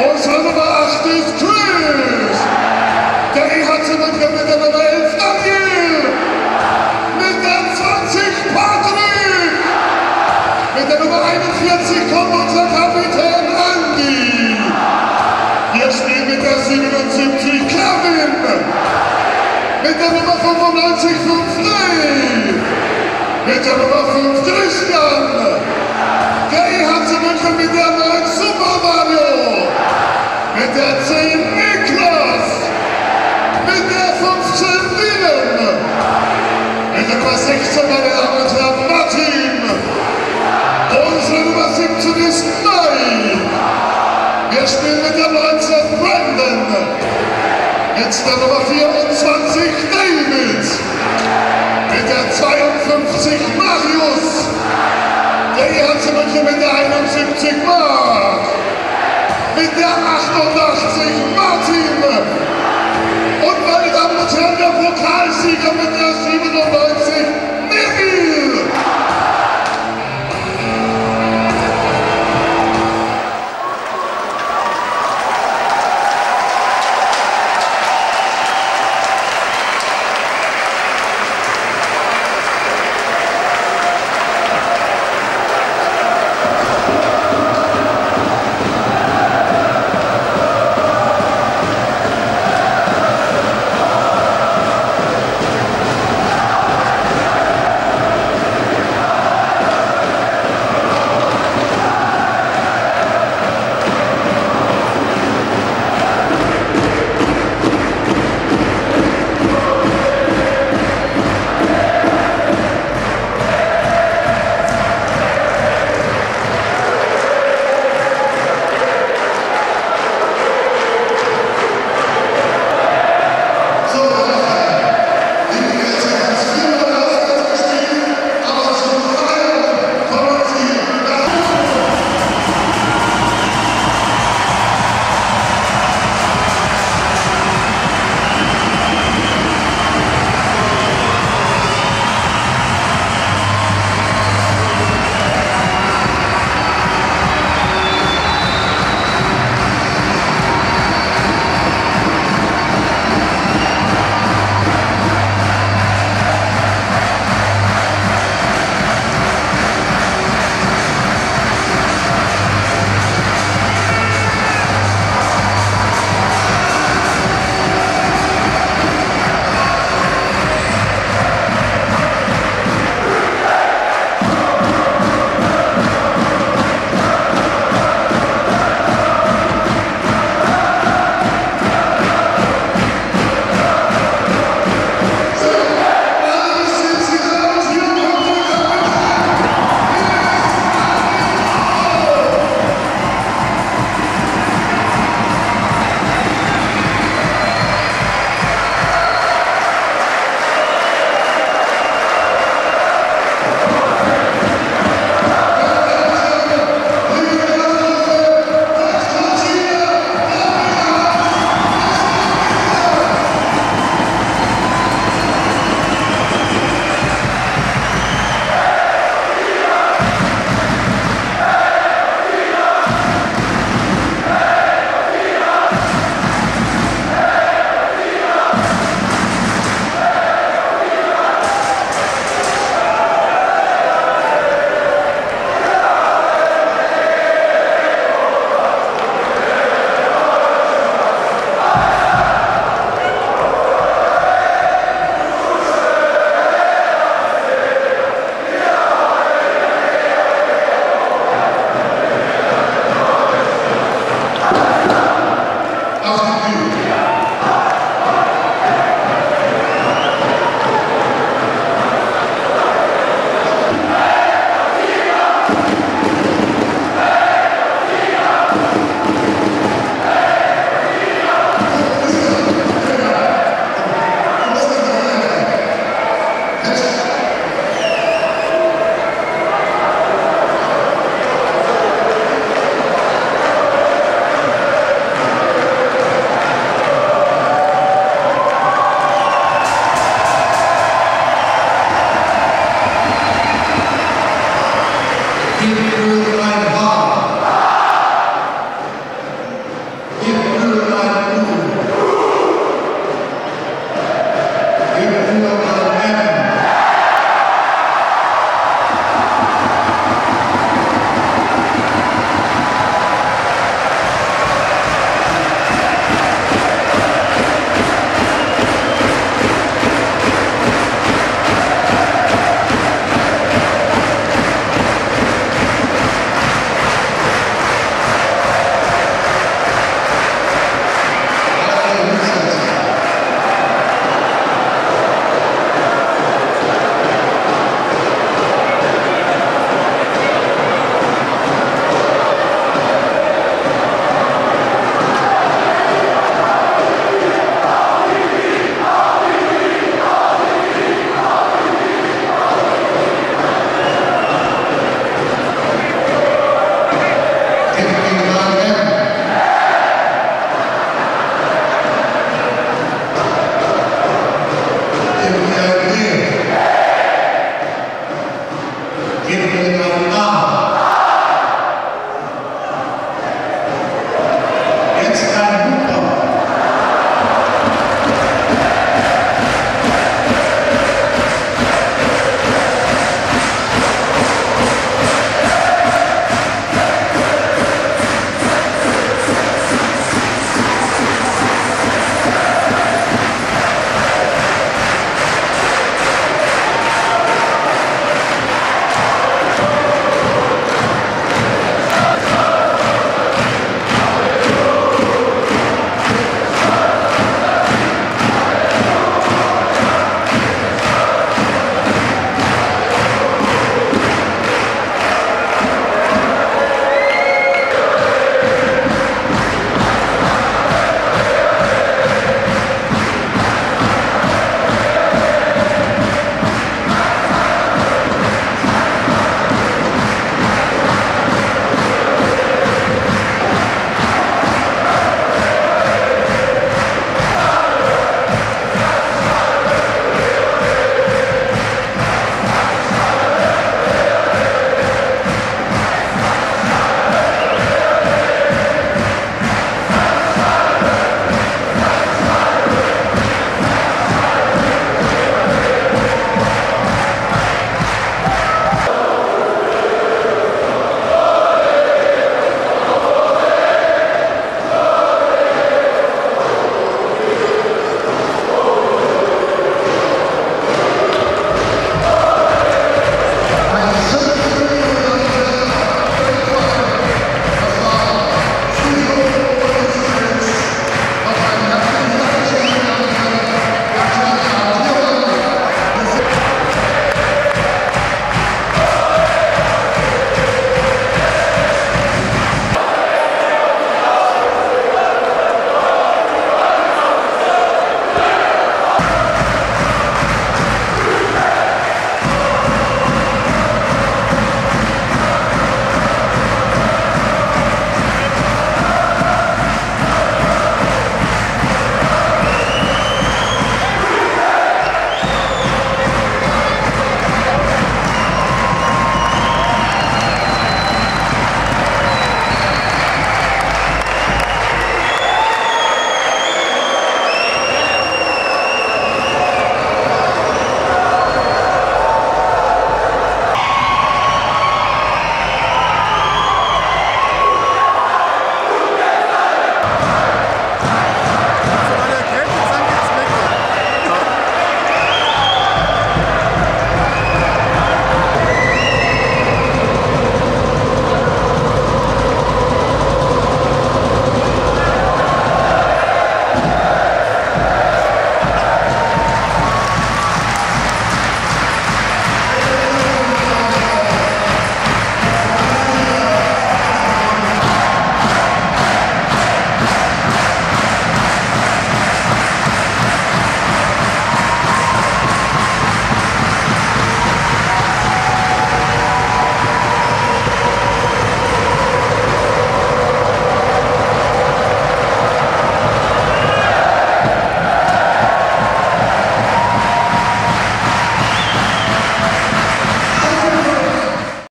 Unsere Nummer 8 ist Chris. Der EHC München mit der Nummer 11 Daniel. Mit der 20 Patrick. Mit der Nummer 41 kommt unser Kapitän Andy. Wir spielen mit der 77 Kevin. Mit der Nummer 95 Frey. Mit der Nummer 5 Christian. Der EHC München mit der 9 Super Mario. Mit der 10 Niklas. Mit der 15 Willem. Mit der Nummer 16, meine Damen und Herren, Martin. Unsere Nummer 17 ist Mai. Wir spielen mit der 19 Brandon. Mit der Nummer 24 David. Mit der 52 Marius. Der EHC München mit der 71 Mark. Mit der 88 Martin. Und meine Damen und Herren, der Pokalsieger mit der 97